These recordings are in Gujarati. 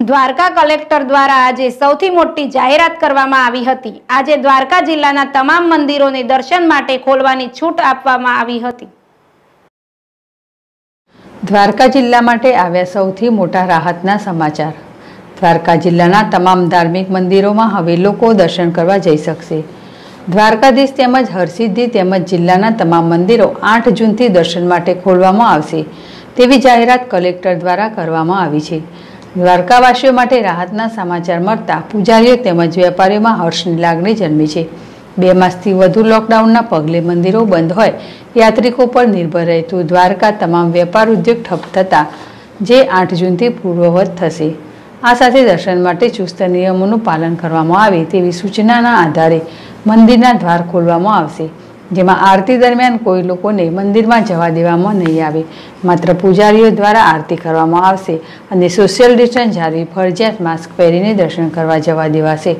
દ્વારકા કલેક્ટર દ્વારા આજે સૌથી મોટી જાહેરાત કરવામાં આવી હતી. આજે દ્વારકા જિલ્લાના તમામ મંદિરોને દર્શન માટે ખોલવાની છૂટ આપવામાં આવી હતી. દ્વારકા જિલ્લા માટે આવ્યા સૌથી મોટા રાહતના સમાચાર. દ્વારકા જિલ્લાના તમામ ધાર્મિક મંદિરોમાં હવે લોકો દર્શન કરવા જઈ શકશે. દ્વારકાધીશ તેમજ હરસિદ્ધિ તેમજ જિલ્લાના તમામ મંદિરો આઠ જૂનથી દર્શન માટે ખોલવામાં આવશે તેવી જાહેરાત કલેક્ટર દ્વારા કરવામાં આવી છે. દ્વારકાવાસીઓ માટે રાહતના સમાચાર મળતા પૂજારીઓ તેમજ વેપારીઓમાં હર્ષની લાગણી જન્મી છે. બે માસથી વધુ લોકડાઉનના પગલે મંદિરો બંધ હોય, યાત્રિકો પર નિર્ભર રહેતું દ્વારકા તમામ વેપાર ઉદ્યોગ ઠપ થતાં, જે આઠ જૂનથી પૂર્વવત થશે. આ સાથે દર્શન માટે ચુસ્ત નિયમોનું પાલન કરવામાં આવે તેવી સૂચનાના આધારે મંદિરના દ્વાર ખોલવામાં આવશે. જેમાં આરતી દરમિયાન કોઈ લોકોને મંદિરમાં જવા દેવામાં નહીં આવે. માત્ર પૂજારીઓ દ્વારા આરતી કરવામાં આવશે અને સોશિયલ ડિસ્ટન્સ જાળવી ફરજિયાત માસ્ક પહેરીને દર્શન કરવા જવા દેવાશે.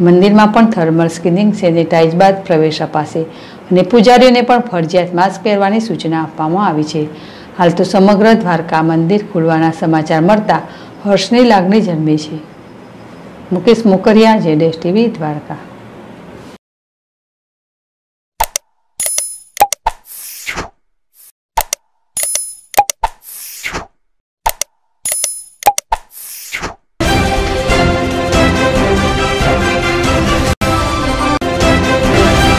મંદિરમાં પણ થર્મલ સ્કિનિંગ સેનિટાઇઝ બાદ પ્રવેશ અપાશે અને પૂજારીઓને પણ ફરજિયાત માસ્ક પહેરવાની સૂચના આપવામાં આવી છે. હાલ તો સમગ્ર દ્વારકા મંદિર ખુલવાના સમાચાર મળતા હર્ષની લાગણી જન્મી છે. મુકેશ મોકરિયા જેડેશ ટીવી દ્વારકા.